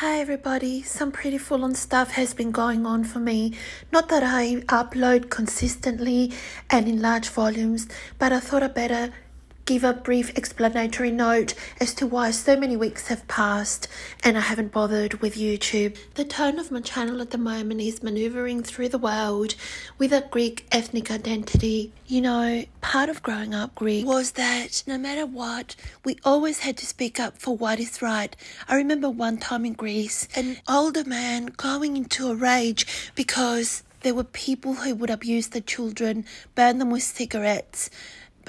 Hi everybody, some pretty full on stuff has been going on for me. Not that I upload consistently and in large volumes, but I thought I better give a brief explanatory note as to why so many weeks have passed and I haven't bothered with YouTube. The tone of my channel at the moment is maneuvering through the world with a Greek ethnic identity. You know, part of growing up Greek was that no matter what, we always had to speak up for what is right. I remember one time in Greece, an older man going into a rage because there were people who would abuse the children, burn them with cigarettes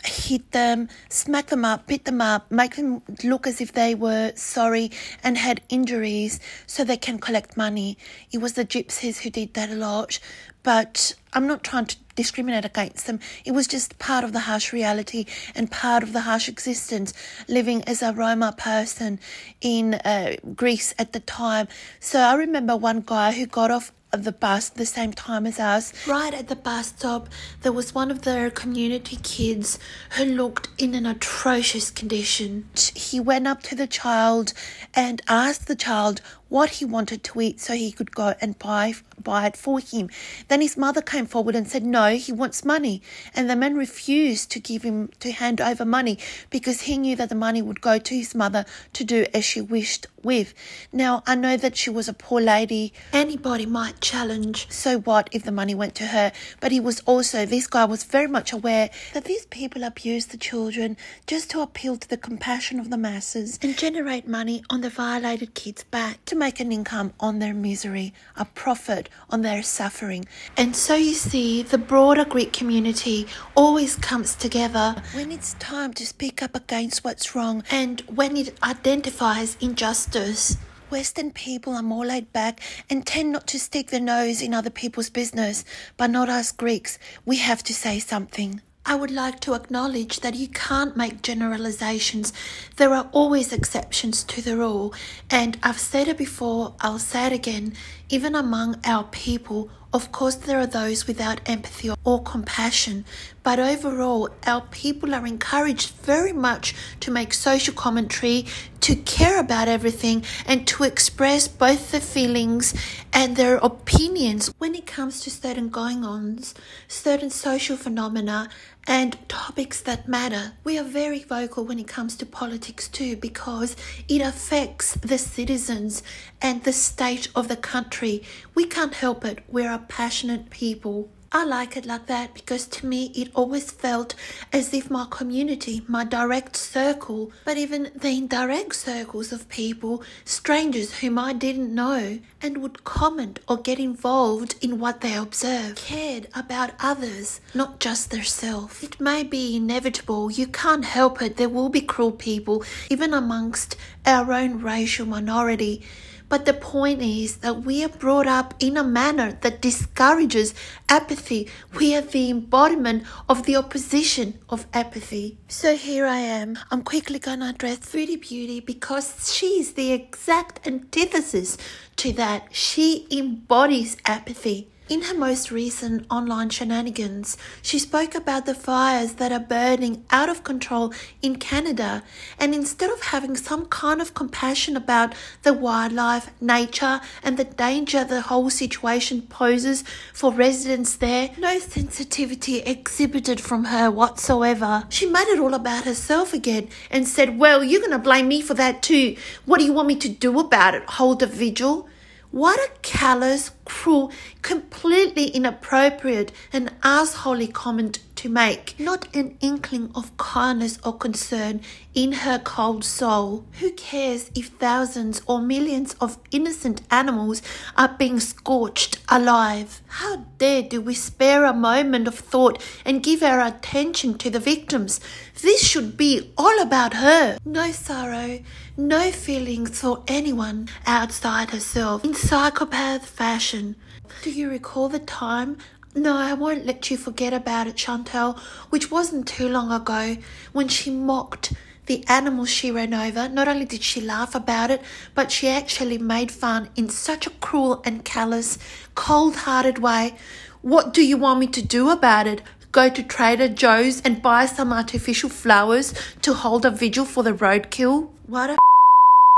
hit them, smack them up, beat them up, make them look as if they were sorry and had injuries so they can collect money. It was the gypsies who did that a lot, but I'm not trying to discriminate against them. It was just part of the harsh reality and part of the harsh existence living as a Roma person in uh, Greece at the time. So I remember one guy who got off the bus at the same time as us. Right at the bus stop, there was one of the community kids who looked in an atrocious condition. He went up to the child and asked the child what he wanted to eat so he could go and buy buy it for him. Then his mother came forward and said, No, he wants money. And the man refused to give him to hand over money because he knew that the money would go to his mother to do as she wished with. Now I know that she was a poor lady. Anybody might challenge. So what if the money went to her? But he was also this guy was very much aware that these people abuse the children just to appeal to the compassion of the masses and generate money on the violated kids' back to make an income on their misery, a profit on their suffering. And so you see, the broader Greek community always comes together when it's time to speak up against what's wrong and when it identifies injustice. Western people are more laid back and tend not to stick their nose in other people's business, but not us Greeks. We have to say something. I would like to acknowledge that you can't make generalizations. There are always exceptions to the rule. And I've said it before, I'll say it again. Even among our people, of course, there are those without empathy or compassion, but overall, our people are encouraged very much to make social commentary, to care about everything, and to express both their feelings and their opinions when it comes to certain going ons, certain social phenomena, and topics that matter. We are very vocal when it comes to politics too because it affects the citizens and the state of the country. We can't help it. We're a passionate people. I like it like that because to me it always felt as if my community, my direct circle, but even the indirect circles of people, strangers whom I didn't know, and would comment or get involved in what they observed, cared about others, not just themselves. It may be inevitable, you can't help it, there will be cruel people, even amongst our own racial minority. But the point is that we are brought up in a manner that discourages apathy. We are the embodiment of the opposition of apathy. So here I am. I'm quickly going to address Foodie Beauty because she's the exact antithesis to that. She embodies apathy. In her most recent online shenanigans, she spoke about the fires that are burning out of control in Canada, and instead of having some kind of compassion about the wildlife, nature, and the danger the whole situation poses for residents there, no sensitivity exhibited from her whatsoever. She made it all about herself again and said, Well, you're going to blame me for that too. What do you want me to do about it? Hold a vigil? What a callous, cruel, completely inappropriate, and assholey comment to make. Not an inkling of kindness or concern in her cold soul. Who cares if thousands or millions of innocent animals are being scorched alive? How dare do we spare a moment of thought and give our attention to the victims? This should be all about her. No sorrow, no feelings for anyone outside herself in psychopath fashion. Do you recall the time? No, I won't let you forget about it, Chantal, which wasn't too long ago when she mocked the animals she ran over. Not only did she laugh about it, but she actually made fun in such a cruel and callous, cold hearted way. What do you want me to do about it? go to Trader Joe's and buy some artificial flowers to hold a vigil for the roadkill? What a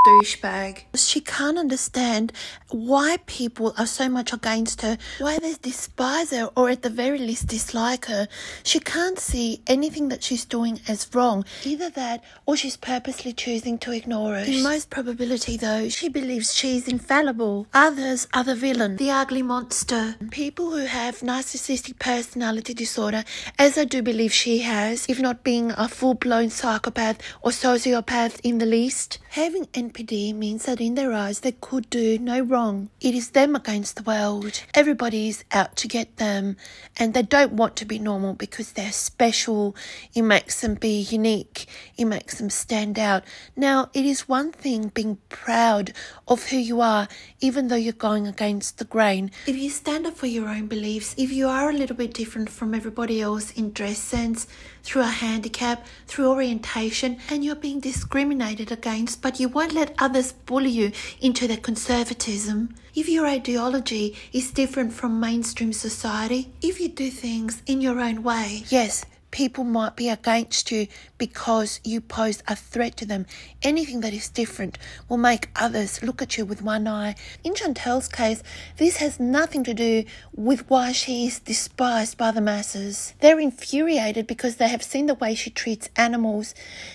douchebag. She can't understand why people are so much against her, why they despise her or at the very least dislike her. She can't see anything that she's doing as wrong. Either that or she's purposely choosing to ignore it. In most probability, though, she believes she's infallible. Others are the villain, the ugly monster. People who have narcissistic personality disorder, as I do believe she has, if not being a full blown psychopath or sociopath in the least, having NPD means that in their eyes they could do no wrong. It is them against the world. Everybody is out to get them, and they don't want to be normal because they're special. It makes them be unique, it makes them stand out. Now, it is one thing being proud of who you are, even though you're going against the grain. If you stand up for your own beliefs, if you are a little bit different from everybody else in dress sense, through a handicap, through orientation, and you're being discriminated against, but you won't let others bully you into their conservatism. If your ideology is different from mainstream society, if you do things in your own way, yes, people might be against you because you pose a threat to them. Anything that is different will make others look at you with one eye. In Chantal's case, this has nothing to do with why she is despised by the masses. They're infuriated because they have seen the way she treats animals.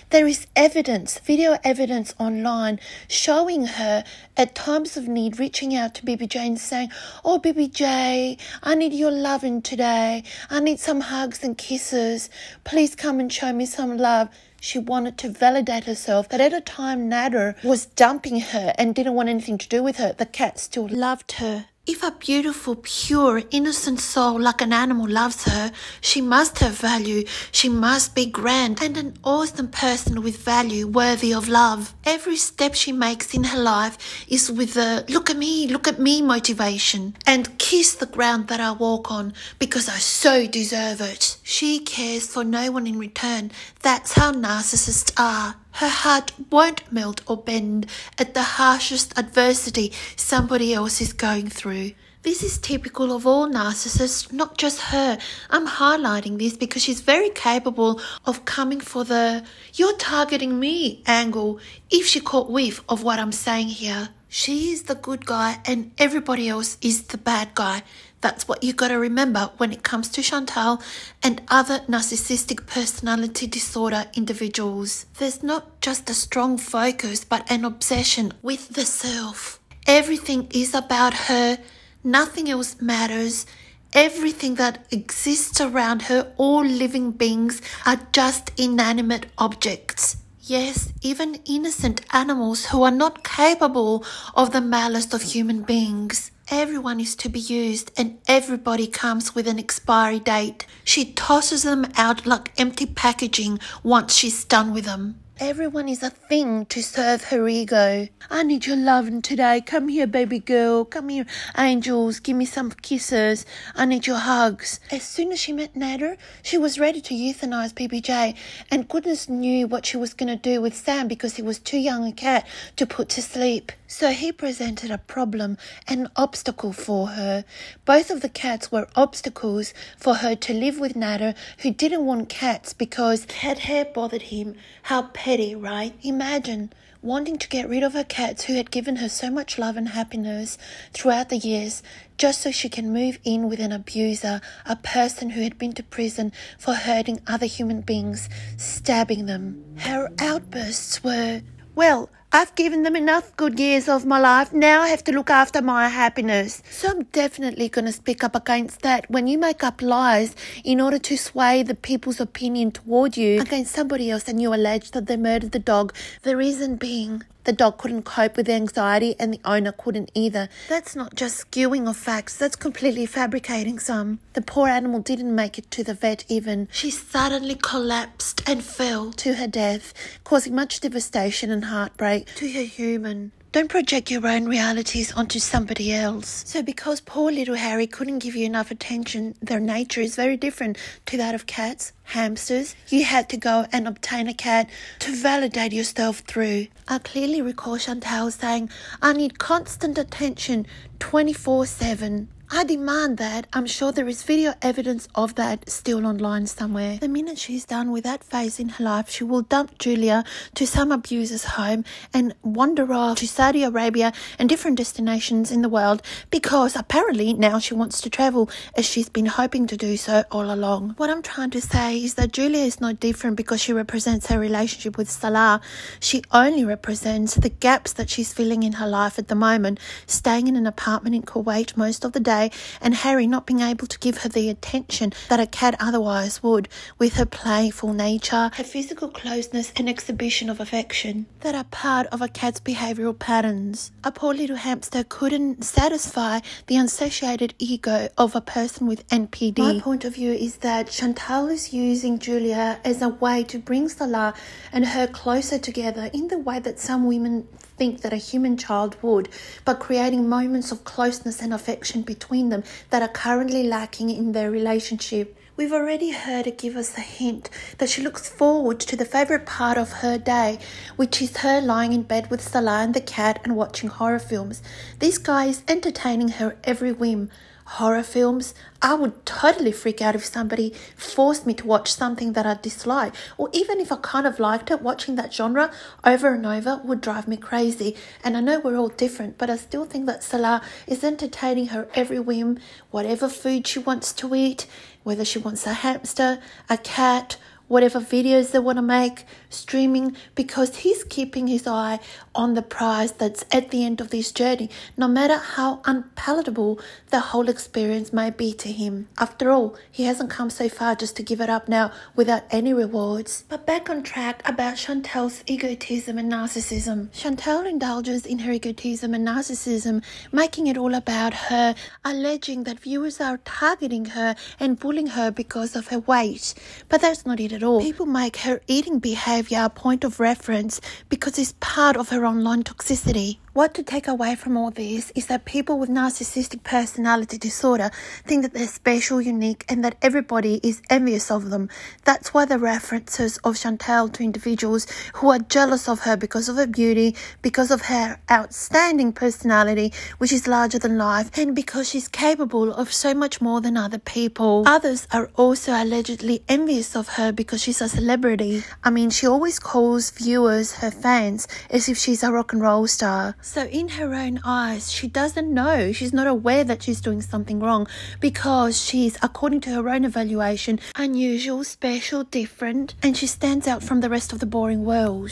There is evidence, video evidence online showing her at times of need reaching out to Bibi Jane saying, Oh, BBJ, I need your loving today. I need some hugs and kisses. Please come and show me some love. She wanted to validate herself that at a time Nader was dumping her and didn't want anything to do with her, the cat still loved her. If a beautiful, pure, innocent soul like an animal loves her, she must have value. She must be grand and an awesome person with value worthy of love. Every step she makes in her life is with the look at me, look at me motivation and kiss the ground that I walk on because I so deserve it. She cares for no one in return. That's how narcissists are. Her heart won't melt or bend at the harshest adversity somebody else is going through. This is typical of all narcissists, not just her. I'm highlighting this because she's very capable of coming for the you're targeting me angle if she caught whiff of what I'm saying here. She is the good guy and everybody else is the bad guy. That's what you got to remember when it comes to Chantal and other narcissistic personality disorder individuals. There's not just a strong focus, but an obsession with the self. Everything is about her, nothing else matters. Everything that exists around her, all living beings, are just inanimate objects. Yes, even innocent animals who are not capable of the malice of human beings. Everyone is to be used and everybody comes with an expiry date. She tosses them out like empty packaging once she's done with them. Everyone is a thing to serve her ego. I need your loving today. Come here, baby girl. Come here, angels. Give me some kisses. I need your hugs. As soon as she met Nader, she was ready to euthanize BBJ, and goodness knew what she was going to do with Sam because he was too young a cat to put to sleep. So he presented a problem, an obstacle for her. Both of the cats were obstacles for her to live with Nader, who didn't want cats because cat hair bothered him. How petty, right? Imagine wanting to get rid of her cats who had given her so much love and happiness throughout the years just so she can move in with an abuser, a person who had been to prison for hurting other human beings, stabbing them. Her outbursts were, well, I've given them enough good years of my life. Now I have to look after my happiness. So I'm definitely going to speak up against that. When you make up lies in order to sway the people's opinion toward you against somebody else and you allege that they murdered the dog, the reason being the dog couldn't cope with the anxiety and the owner couldn't either. That's not just skewing of facts, that's completely fabricating some. The poor animal didn't make it to the vet even. She suddenly collapsed and fell to her death, causing much devastation and heartbreak to her human. Don't project your own realities onto somebody else. So, because poor little Harry couldn't give you enough attention, their nature is very different to that of cats, hamsters. You had to go and obtain a cat to validate yourself through. I clearly recall Chantal saying, I need constant attention 24 7. I demand that. I'm sure there is video evidence of that still online somewhere. The minute she's done with that phase in her life, she will dump Julia to some abuser's home and wander off to Saudi Arabia and different destinations in the world because apparently now she wants to travel as she's been hoping to do so all along. What I'm trying to say is that Julia is not different because she represents her relationship with Salah. She only represents the gaps that she's filling in her life at the moment, staying in an apartment in Kuwait most of the day and Harry not being able to give her the attention that a cat otherwise would, with her playful nature, her physical closeness, and exhibition of affection that are part of a cat's behavioural patterns. A poor little hamster couldn't satisfy the unsatiated ego of a person with NPD. My point of view is that Chantal is using Julia as a way to bring Salah and her closer together in the way that some women think that a human child would, but creating moments of closeness and affection between them that are currently lacking in their relationship. We've already heard her give us a hint that she looks forward to the favourite part of her day, which is her lying in bed with Salah and the cat and watching horror films. This guy is entertaining her every whim horror films. I would totally freak out if somebody forced me to watch something that I dislike, or even if I kind of liked it, watching that genre over and over would drive me crazy. And I know we're all different, but I still think that Salah is entertaining her every whim, whatever food she wants to eat, whether she wants a hamster, a cat, whatever videos they want to make, streaming, because he's keeping his eye on the prize that's at the end of this journey, no matter how unpalatable the whole experience may be to him. After all, he hasn't come so far just to give it up now without any rewards. But back on track about Chantal's egotism and narcissism. Chantal indulges in her egotism and narcissism, making it all about her, alleging that viewers are targeting her and bullying her because of her weight. But that's not it at all. People make her eating behavior a point of reference because it's part of her online toxicity. What to take away from all this is that people with narcissistic personality disorder think that they're special, unique, and that everybody is envious of them. That's why the references of Chantal to individuals who are jealous of her because of her beauty, because of her outstanding personality, which is larger than life, and because she's capable of so much more than other people. Others are also allegedly envious of her because she's a celebrity. I mean, she always calls viewers her fans as if she's a rock and roll star. So, in her own eyes, she doesn't know, she's not aware that she's doing something wrong because she's, according to her own evaluation, unusual, special, different, and she stands out from the rest of the boring world.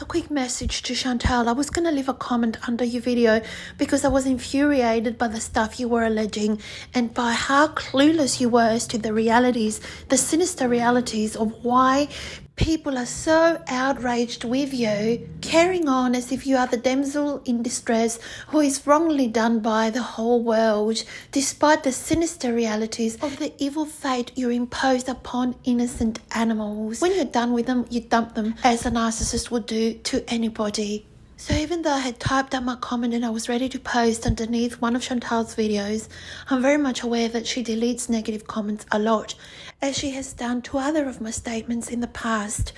A quick message to Chantal. I was going to leave a comment under your video because I was infuriated by the stuff you were alleging and by how clueless you were as to the realities, the sinister realities of why People are so outraged with you, carrying on as if you are the damsel in distress who is wrongly done by the whole world, despite the sinister realities of the evil fate you impose upon innocent animals. When you're done with them, you dump them, as a narcissist would do to anybody. So even though I had typed up my comment and I was ready to post underneath one of Chantal's videos, I'm very much aware that she deletes negative comments a lot, as she has done to other of my statements in the past.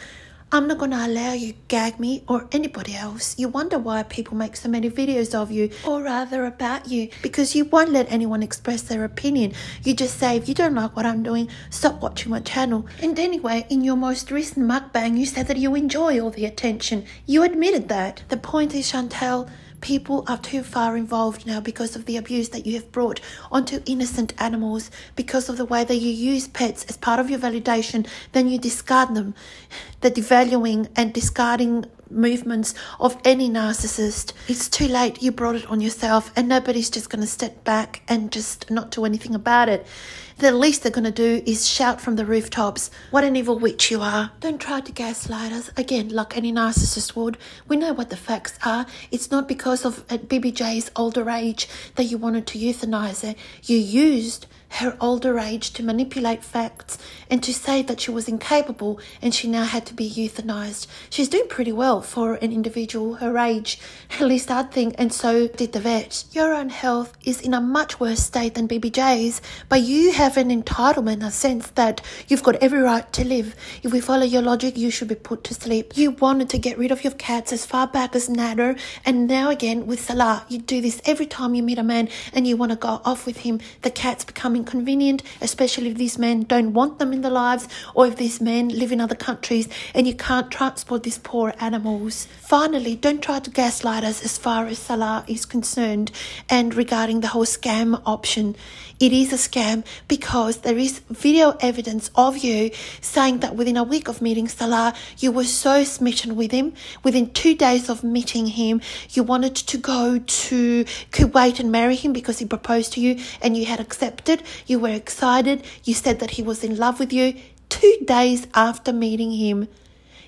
I'm not to allow you gag me or anybody else. You wonder why people make so many videos of you or rather about you because you won't let anyone express their opinion. You just say, if you don't like what I'm doing, stop watching my channel. And anyway, in your most recent mukbang, you said that you enjoy all the attention. You admitted that. The point is, Chantal, People are too far involved now because of the abuse that you have brought onto innocent animals, because of the way that you use pets as part of your validation, then you discard them. The devaluing and discarding movements of any narcissist. It's too late. You brought it on yourself, and nobody's just going to step back and just not do anything about it. The least they're going to do is shout from the rooftops, What an evil witch you are. Don't try to gaslight us. Again, like any narcissist would, we know what the facts are. It's not because of BBJ's older age that you wanted to euthanize her. You used her older age to manipulate facts and to say that she was incapable and she now had to be euthanized. She's doing pretty well for an individual her age, at least I'd think, and so did the vet. Your own health is in a much worse state than BBJ's, but you have an entitlement, a sense that you've got every right to live. If we follow your logic, you should be put to sleep. You wanted to get rid of your cats as far back as Nader, and now again with Salah. You do this every time you meet a man and you want to go off with him. The cats become inconvenient, especially if these men don't want them in their lives or if these men live in other countries and you can't transport these poor animals. Finally, don't try to gaslight us as far as Salah is concerned and regarding the whole scam option. It is a scam because there is video evidence of you saying that within a week of meeting Salah, you were so smitten with him. Within two days of meeting him, you wanted to go to Kuwait and marry him because he proposed to you and you had accepted. You were excited. You said that he was in love with you. Two days after meeting him,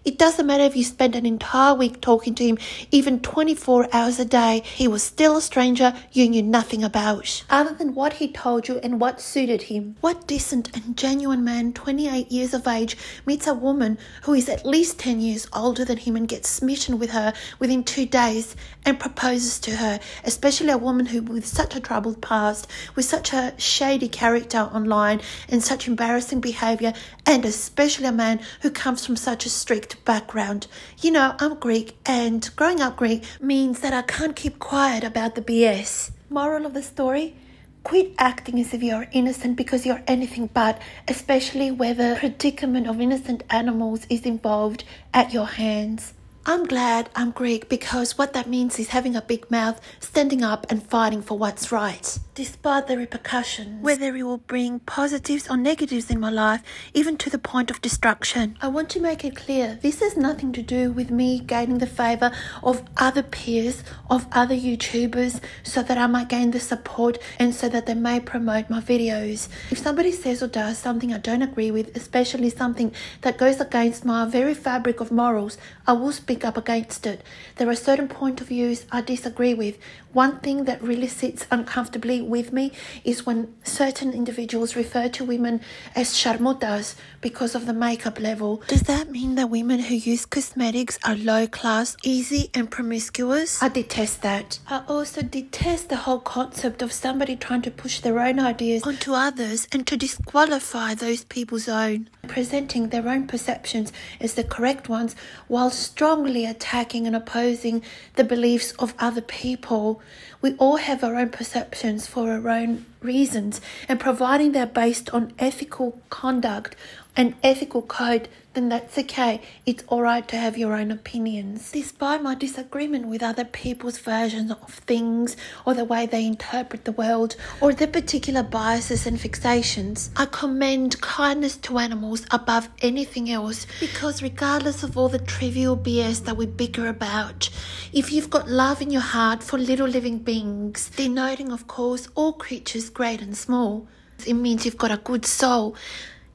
it doesn't matter if you spent an entire week talking to him, even 24 hours a day, he was still a stranger. You knew nothing about, other than what he told you and what suited him. What decent and genuine man, 28 years of age, meets a woman who is at least 10 years older than him and gets smitten with her within two days and proposes to her, especially a woman who, with such a troubled past, with such a shady character online and such embarrassing behavior, and especially a man who comes from such a strict background. You know, I'm Greek, and growing up Greek means that I can't keep quiet about the BS. Moral of the story? Quit acting as if you're innocent because you're anything but, especially where the predicament of innocent animals is involved at your hands. I'm glad I'm Greek because what that means is having a big mouth, standing up and fighting for what's right, despite the repercussions, whether it will bring positives or negatives in my life, even to the point of destruction. I want to make it clear this has nothing to do with me gaining the favor of other peers, of other YouTubers, so that I might gain the support and so that they may promote my videos. If somebody says or does something I don't agree with, especially something that goes against my very fabric of morals, I will speak speak up against it. There are certain point of views I disagree with. One thing that really sits uncomfortably with me is when certain individuals refer to women as sharmutas because of the makeup level. Does that mean that women who use cosmetics are low class, easy, and promiscuous? I detest that. I also detest the whole concept of somebody trying to push their own ideas onto others and to disqualify those people's own, presenting their own perceptions as the correct ones while strongly strongly attacking and opposing the beliefs of other people. We all have our own perceptions for our own reasons, and providing they're based on ethical conduct and ethical code then that's okay. It's alright to have your own opinions. Despite my disagreement with other people's versions of things or the way they interpret the world or their particular biases and fixations, I commend kindness to animals above anything else because, regardless of all the trivial BS that we bicker about, if you've got love in your heart for little living beings, denoting, of course, all creatures great and small, it means you've got a good soul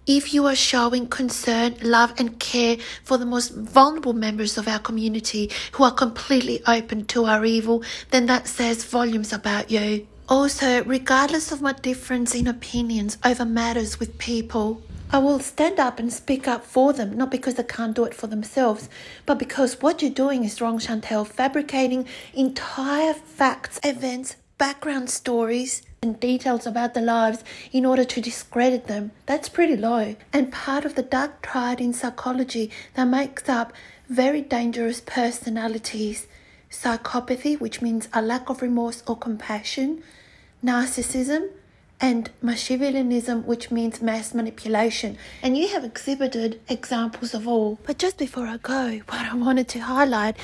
if you are showing concern, love, and care for the most vulnerable members of our community who are completely open to our evil, then that says volumes about you. Also, regardless of my difference in opinions over matters with people, I will stand up and speak up for them, not because they can't do it for themselves, but because what you're doing is wrong, Chantal. Fabricating entire facts, events, background stories, and details about their lives in order to discredit them. That's pretty low. And part of the dark triad in psychology that makes up very dangerous personalities psychopathy, which means a lack of remorse or compassion, narcissism, and Machiavellianism, which means mass manipulation. And you have exhibited examples of all. But just before I go, what I wanted to highlight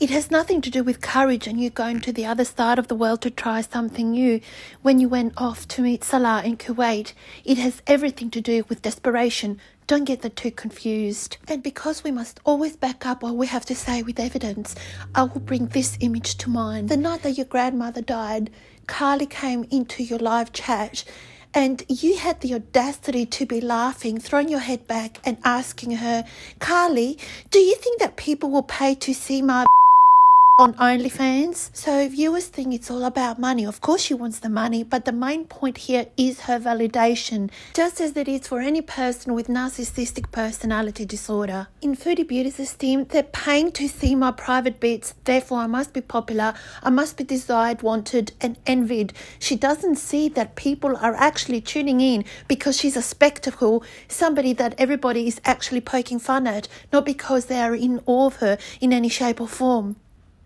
it has nothing to do with courage and you going to the other side of the world to try something new when you went off to meet Salah in Kuwait. It has everything to do with desperation. Don't get the two confused. And because we must always back up what we have to say with evidence, I will bring this image to mind. The night that your grandmother died, Carly came into your live chat and you had the audacity to be laughing, throwing your head back and asking her, Carly, do you think that people will pay to see my on OnlyFans. So viewers think it's all about money. Of course she wants the money, but the main point here is her validation, just as it is for any person with narcissistic personality disorder. In Foodie Beauty's esteem, they're paying to see my private bits, therefore I must be popular, I must be desired, wanted, and envied. She doesn't see that people are actually tuning in because she's a spectacle, somebody that everybody is actually poking fun at, not because they are in awe of her in any shape or form.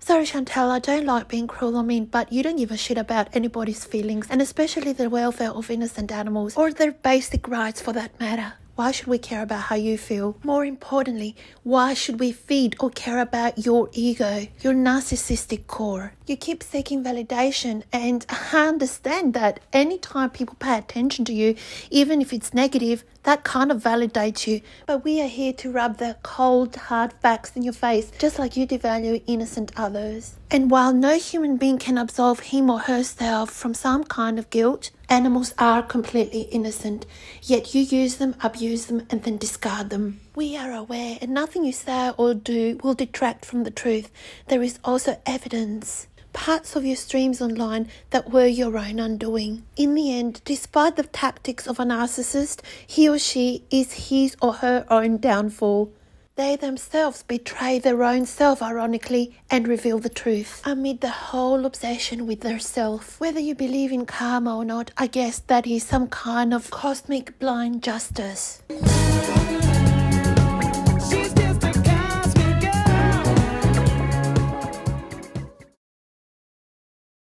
Sorry, Chantal, I don't like being cruel or mean, but you don't give a shit about anybody's feelings, and especially the welfare of innocent animals, or their basic rights for that matter. Why should we care about how you feel? More importantly, why should we feed or care about your ego, your narcissistic core? You keep seeking validation, and I understand that anytime people pay attention to you, even if it's negative, that kind of validates you. But we are here to rub the cold, hard facts in your face, just like you devalue innocent others. And while no human being can absolve him or herself from some kind of guilt, animals are completely innocent. Yet you use them, abuse them, and then discard them. We are aware, and nothing you say or do will detract from the truth. There is also evidence parts of your streams online that were your own undoing. In the end, despite the tactics of a narcissist, he or she is his or her own downfall. They themselves betray their own self, ironically, and reveal the truth amid the whole obsession with their self. Whether you believe in karma or not, I guess that is some kind of cosmic blind justice.